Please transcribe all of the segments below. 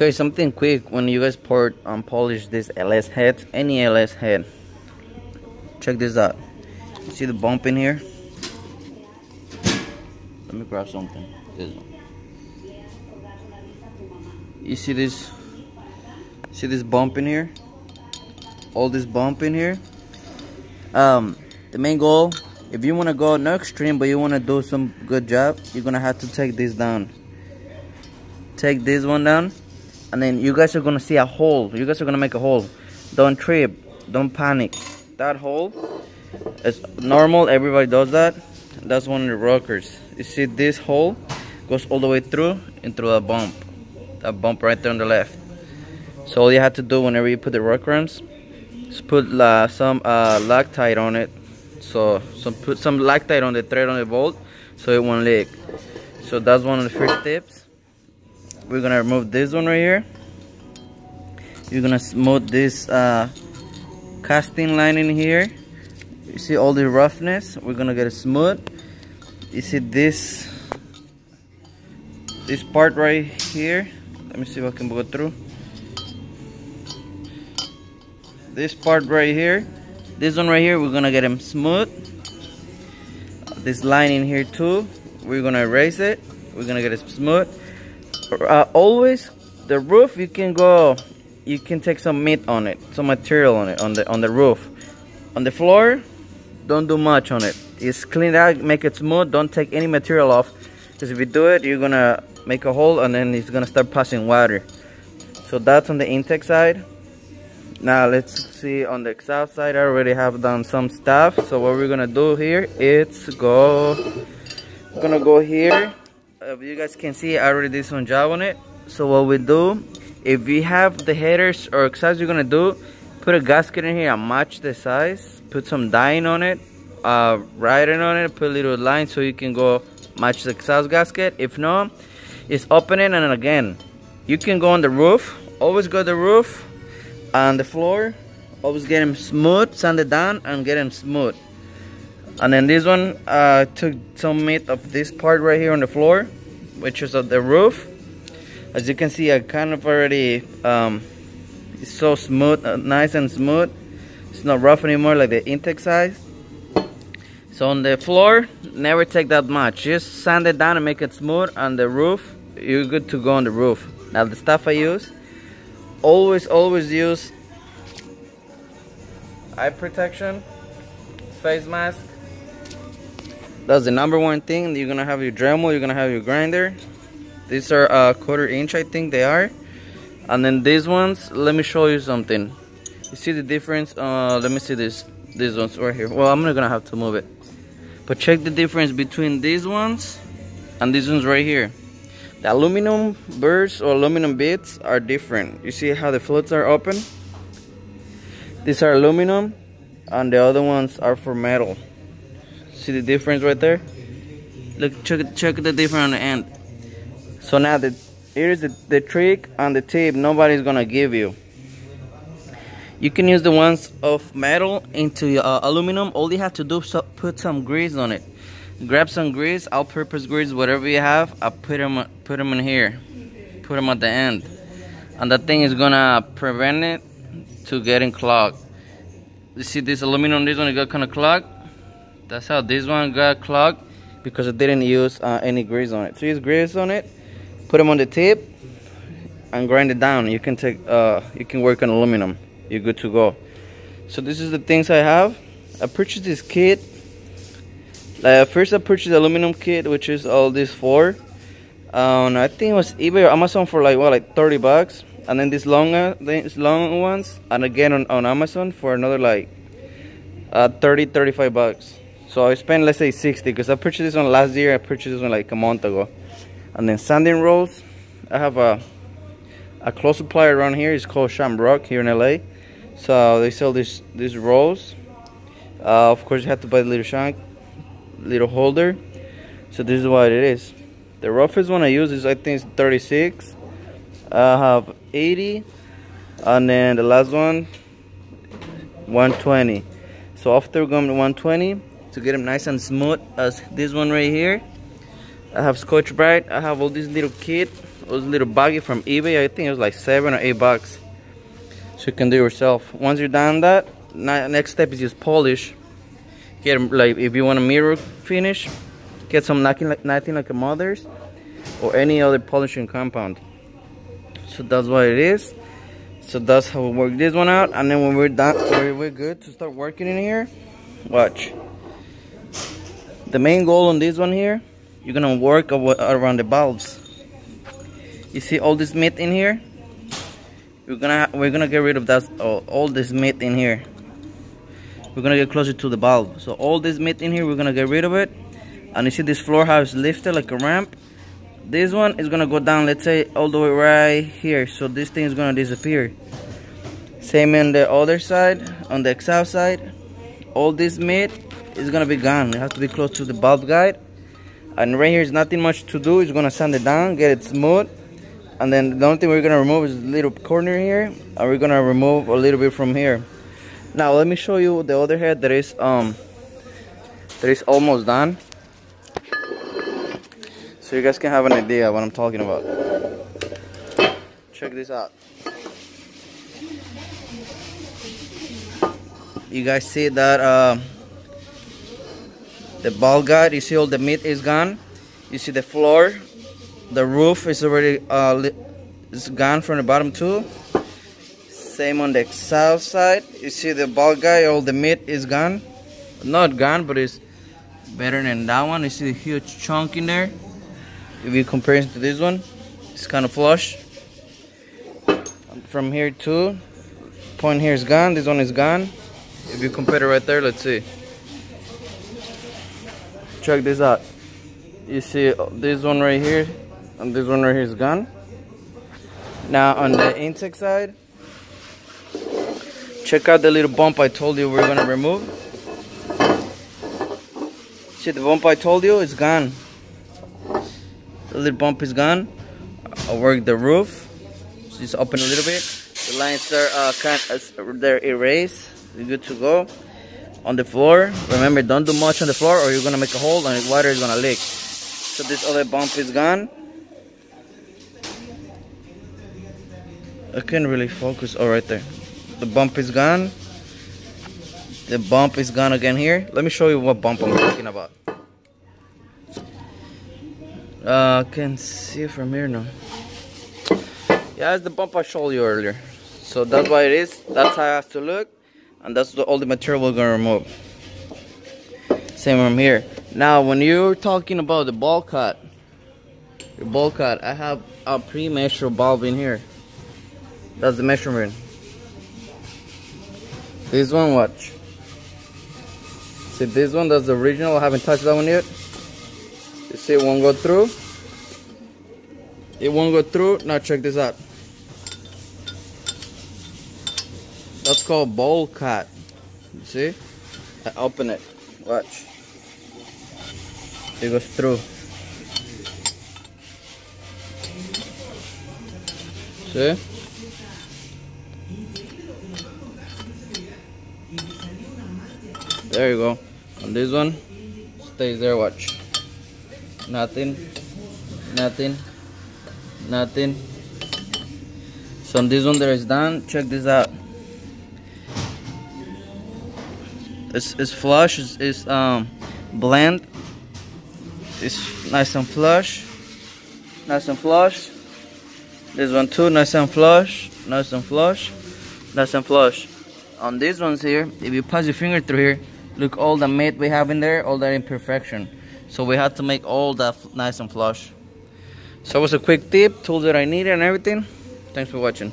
Okay, something quick when you guys port um, polish this LS head, any LS head. Check this out. See the bump in here? Let me grab something. You see this? See this bump in here? All this bump in here? Um, the main goal, if you want to go no extreme, but you want to do some good job, you're gonna have to take this down. Take this one down, and then you guys are gonna see a hole. You guys are gonna make a hole. Don't trip. Don't panic. That hole is normal. Everybody does that. That's one of the rockers. You see this hole goes all the way through into a bump. That bump right there on the left. So all you have to do whenever you put the rock rims, is put uh, some uh, Loctite on it. So some put some Loctite on the thread on the bolt so it won't leak. So that's one of the first tips. We're gonna remove this one right here. You're gonna smooth this uh, casting line in here. You see all the roughness. We're gonna get it smooth. You see this this part right here. Let me see if I can go through. This part right here. This one right here, we're gonna get them smooth. This line in here too, we're gonna erase it. We're gonna get it smooth. Uh, always, the roof you can go, you can take some meat on it, some material on it, on the on the roof. On the floor, don't do much on it. Just clean out, make it smooth. Don't take any material off, because if you do it, you're gonna make a hole and then it's gonna start passing water. So that's on the intake side now let's see on the exhaust side i already have done some stuff so what we're gonna do here is go gonna go here uh, you guys can see i already did some job on it. So what we do if you have the headers or exhaust you're gonna do put a gasket in here and match the size. Put some dyeing on it uh writing on it put a little line so you can go match the exhaust gasket. If not it's opening and again you can go on the roof always go the roof on the floor always get them smooth sand it down and get them smooth and then this one uh, took some meat of this part right here on the floor which is of the roof. As you can see I kind of already um, it's so smooth uh, nice and smooth. It's not rough anymore like the intake size. So on the floor never take that much. Just sand it down and make it smooth on the roof. You're good to go on the roof. Now the stuff I use always always use eye protection face mask that's the number one thing. You're gonna have your dremel you're gonna have your grinder. These are a uh, quarter inch I think they are. And then these ones let me show you something. You see the difference? Uh, let me see this these ones right here. Well I'm not gonna have to move it. But check the difference between these ones and these ones right here. The aluminum burrs or aluminum bits are different. You see how the flutes are open? These are aluminum and the other ones are for metal. See the difference right there? Look, check, check the difference on the end. So now the here's the, the trick on the tip nobody's gonna give you. You can use the ones of metal into uh, aluminum. All you have to do is put some grease on it grab some grease all-purpose grease whatever you have i put them put them in here put them at the end and that thing is gonna prevent it to getting clogged you see this aluminum this one it got kind of clogged that's how this one got clogged because it didn't use uh, any grease on it so use grease on it put them on the tip and grind it down you can take uh you can work on aluminum you're good to go so this is the things i have i purchased this kit uh, first I purchased aluminum kit, which is all these four. Um, I think it was eBay or Amazon for like what, like 30 bucks. And then these long, uh, these long ones, and again on, on Amazon for another like uh, 30, 35 bucks. So I spent let's say 60 because I purchased this one last year. I purchased this one like a month ago. And then sanding rolls. I have a a close supplier around here. It's called Shamrock here in LA. So they sell these these rolls. Uh, of course, you have to buy the little shank little holder so this is what it is the roughest one I use is I think it's 36 I have 80 and then the last one 120 so after going to 120 to get them nice and smooth as this one right here I have Scotch-Brite I have all this little kit a little baggy from eBay. I think it was like seven or eight bucks. So you can do yourself. Once you're done that, next step is just polish. Get them, like if you want a mirror finish, get some nothing like nothing like a Mothers or any other polishing compound. So that's what it is. So that's how we work this one out. And then when we're done, we're good to start working in here. Watch. The main goal on this one here, you're gonna work around the valves. You see all this meat in here? We're gonna we're gonna get rid of that all, this meat in here. We're gonna get closer to the valve. So all this meat in here, we're gonna get rid of it. And you see this floor it's lifted like a ramp. This one is gonna go down, let's say all the way right here. So this thing is gonna disappear. Same on the other side, on the exhaust side. All this meat is gonna be gone. It has to be close to the valve guide. And right here is nothing much to do. It's gonna sand it down, get it smooth. And then the only thing we're gonna remove is a little corner here. And we're gonna remove a little bit from here. Now let me show you the other head that is um that is almost done. So you guys can have an idea what I'm talking about. Check this out. You guys see that uh, the valve guide you see all the meat is gone. You see the floor the roof is already uh, is gone from the bottom too. Same on the south side. You see the valve guide all the meat is gone. Not gone but it's better than that one. You see the huge chunk in there. If you compare it to this one it's kind of flush. From here too. Point here is gone this one is gone. If you compare it right there let's see check this out. You see this one right here? And this one right here is gone. Now on the intake side check out the little bump I told you we're gonna remove. See the bump I told you is gone. The little bump is gone. I work the roof. Just open a little bit. The lines are uh, kind of, they're erased. You're good to go on the floor. Remember, don't do much on the floor or you're gonna make a hole and the water is gonna leak. So this other bump is gone. I can't really focus. Oh, right there. The bump is gone. The bump is gone again here. Let me show you what bump I'm talking about. Uh, I can see from here now. Yeah, it's the bump I showed you earlier. So that's why it is. That's how it has to look and that's the, all the material we're gonna remove. Same from here. Now when you're talking about the bowl cut the bowl cut I have a pre-measure bulb in here. That's the measurement. This one watch. See this one that's the original. I haven't touched that one yet. You see it won't go through. It won't go through. Now check this out called bowl cut. See? I open it. Watch. It goes through. See? There you go. And this one stays there, watch. Nothing. Nothing. Nothing. So on this one there is done. Check this out. It's, it's flush, it's, it's um, blend. It's nice and flush. Nice and flush. This one too, nice and flush. Nice and flush. Nice and flush. On these ones here, if you pass your finger through here, look all the meat we have in there, all that imperfection. So we had to make all that nice and flush. So it was a quick tip, tools that I needed and everything. Thanks for watching.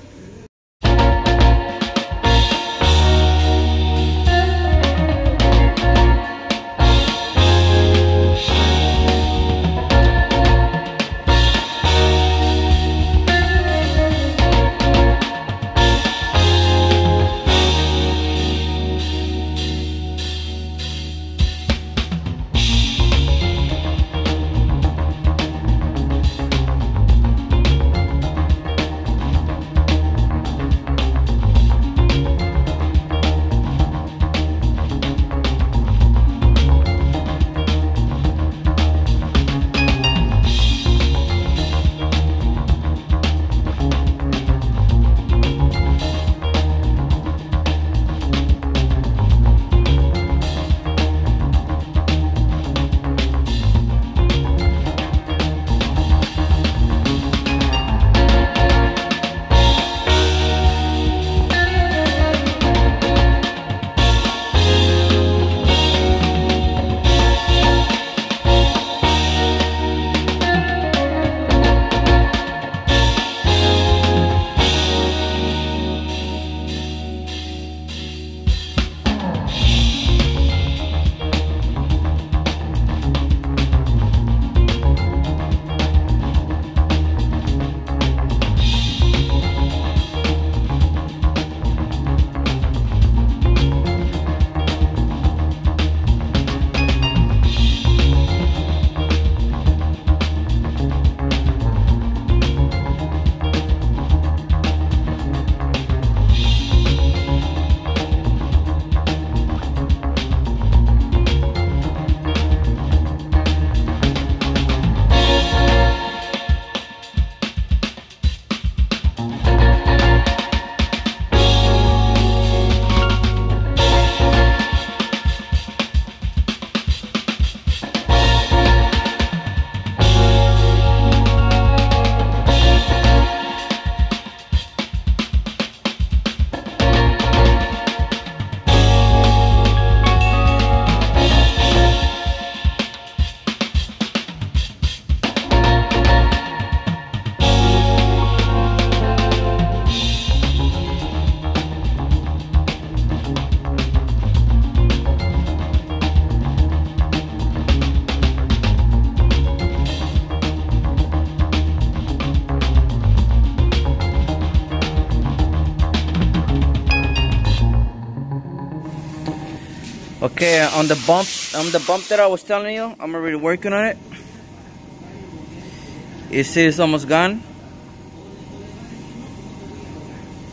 Okay, on the bump, on the bump that I was telling you, I'm already working on it. You see, it's almost gone.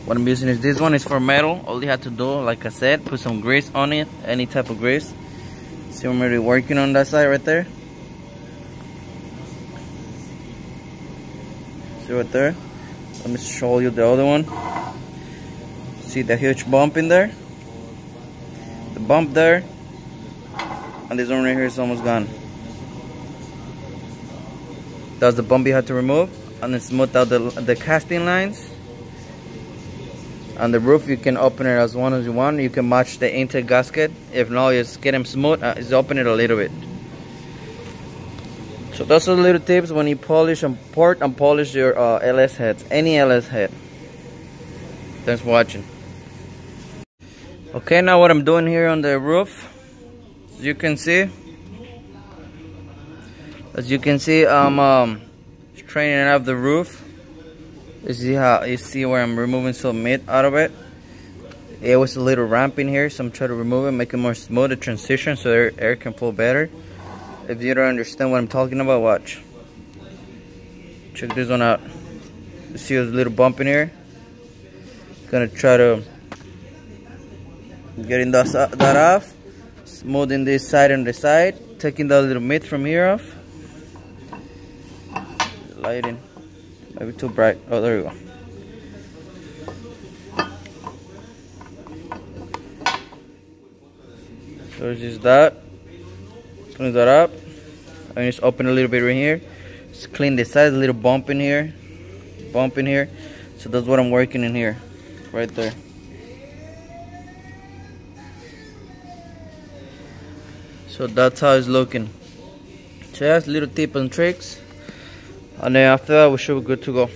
What I'm using is this one is for metal. All you have to do, like I said, put some grease on it, any type of grease. See, I'm already working on that side right there. See right there? Let me show you the other one. See the huge bump in there? The bump there. And this one right here is almost gone. That's the bump you have to remove. And then smooth out the, the casting lines. On the roof, you can open it as one as you want. You can match the intake gasket. If not, just get them smooth. Uh, just open it a little bit. So those are the little tips when you polish and port and polish your uh, LS heads. Any LS head. Thanks for watching. Okay, now what I'm doing here on the roof, you can see, as you can see, I'm um, straining out the roof. You see how you see where I'm removing some meat out of it. It was a little ramp in here, so I'm trying to remove it, make it more smooth, the transition, so air, air can flow better. If you don't understand what I'm talking about, watch. Check this one out. You see a little bump in here? Gonna try to getting that, that off smoothing this side and the side taking that little meat from here off. Lighting. Maybe too bright. Oh there we go. So it's just that. Clean that up. And just open a little bit right here. Just clean the sides a little bump in here. Bump in here. So that's what I'm working in here. Right there so that's how it's looking. Just little tips and tricks. And then after that we should be good to go